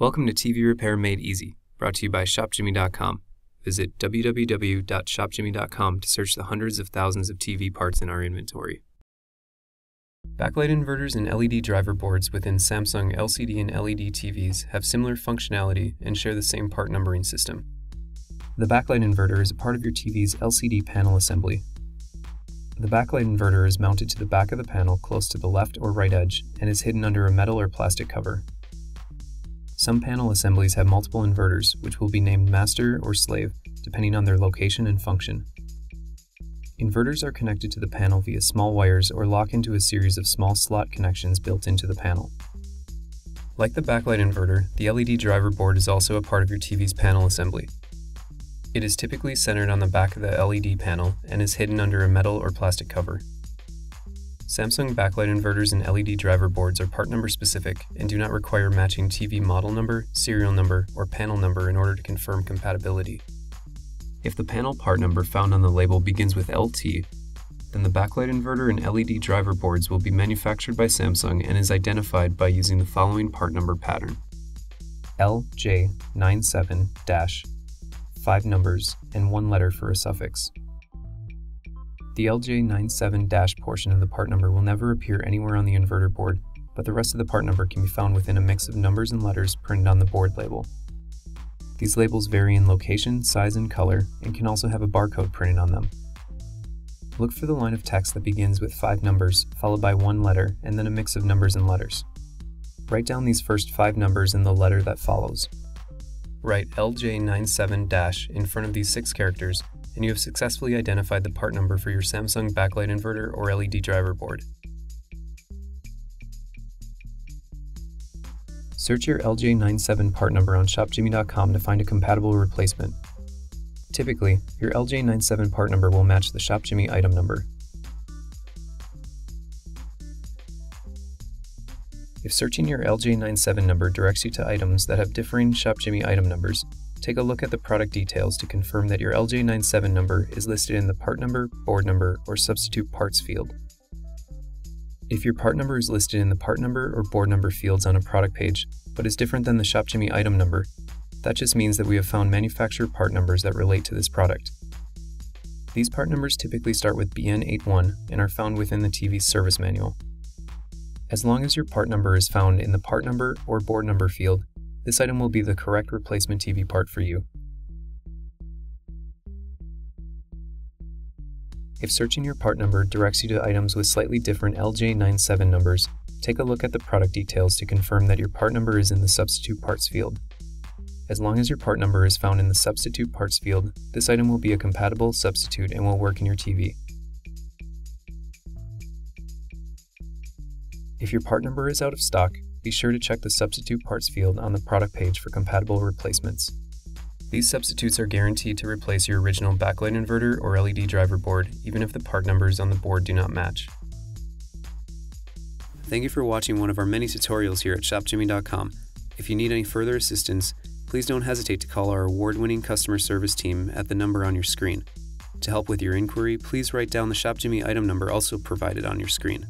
Welcome to TV Repair Made Easy, brought to you by ShopJimmy.com. Visit www.shopjimmy.com to search the hundreds of thousands of TV parts in our inventory. Backlight inverters and LED driver boards within Samsung LCD and LED TVs have similar functionality and share the same part numbering system. The backlight inverter is a part of your TV's LCD panel assembly. The backlight inverter is mounted to the back of the panel close to the left or right edge and is hidden under a metal or plastic cover. Some panel assemblies have multiple inverters, which will be named master or slave, depending on their location and function. Inverters are connected to the panel via small wires or lock into a series of small slot connections built into the panel. Like the backlight inverter, the LED driver board is also a part of your TV's panel assembly. It is typically centered on the back of the LED panel and is hidden under a metal or plastic cover. Samsung backlight inverters and LED driver boards are part number specific and do not require matching TV model number, serial number, or panel number in order to confirm compatibility. If the panel part number found on the label begins with LT, then the backlight inverter and LED driver boards will be manufactured by Samsung and is identified by using the following part number pattern LJ97 5 numbers, and one letter for a suffix. The LJ97 dash portion of the part number will never appear anywhere on the inverter board, but the rest of the part number can be found within a mix of numbers and letters printed on the board label. These labels vary in location, size, and color, and can also have a barcode printed on them. Look for the line of text that begins with five numbers, followed by one letter, and then a mix of numbers and letters. Write down these first five numbers in the letter that follows. Write LJ97 in front of these six characters and you have successfully identified the part number for your Samsung backlight inverter or LED driver board. Search your LJ97 part number on ShopJimmy.com to find a compatible replacement. Typically, your LJ97 part number will match the ShopJimmy item number. If searching your LJ97 number directs you to items that have differing ShopJimmy item numbers, Take a look at the product details to confirm that your LJ97 number is listed in the part number, board number, or substitute parts field. If your part number is listed in the part number or board number fields on a product page, but is different than the ShopJimmy item number, that just means that we have found manufacturer part numbers that relate to this product. These part numbers typically start with BN81 and are found within the TV's service manual. As long as your part number is found in the part number or board number field, this item will be the correct replacement TV part for you. If searching your part number directs you to items with slightly different LJ97 numbers, take a look at the product details to confirm that your part number is in the substitute parts field. As long as your part number is found in the substitute parts field, this item will be a compatible substitute and will work in your TV. If your part number is out of stock, be sure to check the substitute parts field on the product page for compatible replacements. These substitutes are guaranteed to replace your original backlight inverter or LED driver board, even if the part numbers on the board do not match. Thank you for watching one of our many tutorials here at ShopJimmy.com. If you need any further assistance, please don't hesitate to call our award-winning customer service team at the number on your screen. To help with your inquiry, please write down the ShopJimmy item number also provided on your screen.